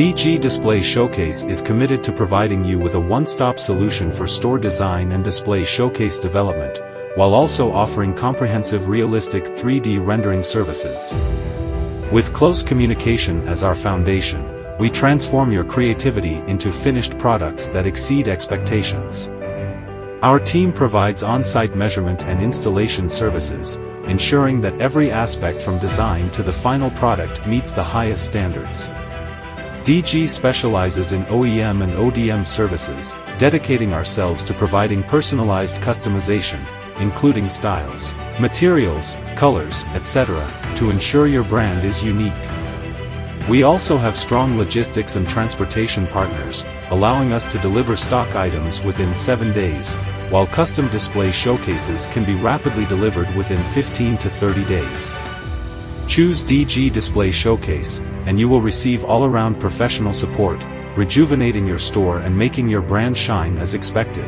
DG Display Showcase is committed to providing you with a one-stop solution for store design and display showcase development, while also offering comprehensive realistic 3D rendering services. With close communication as our foundation, we transform your creativity into finished products that exceed expectations. Our team provides on-site measurement and installation services, ensuring that every aspect from design to the final product meets the highest standards. DG specializes in OEM and ODM services, dedicating ourselves to providing personalized customization, including styles, materials, colors, etc., to ensure your brand is unique. We also have strong logistics and transportation partners, allowing us to deliver stock items within 7 days, while custom display showcases can be rapidly delivered within 15 to 30 days. Choose DG Display Showcase, and you will receive all-around professional support, rejuvenating your store and making your brand shine as expected.